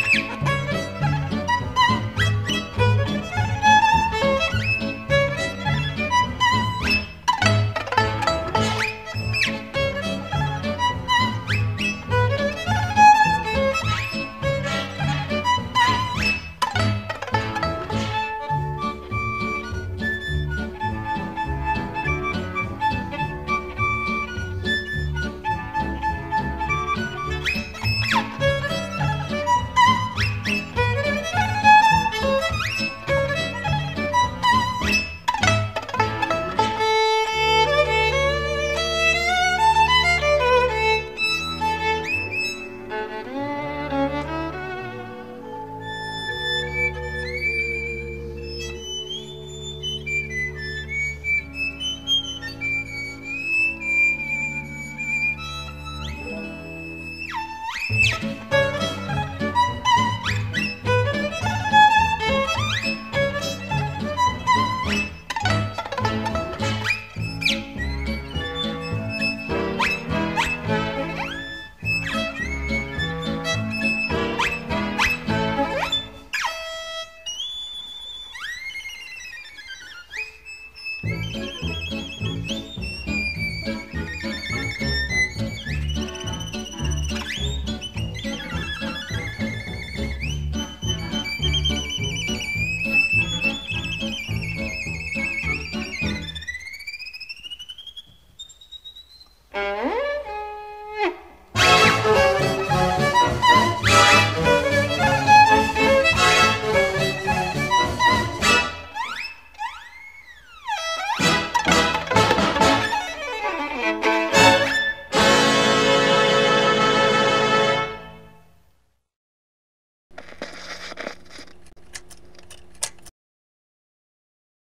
Ha ha ha!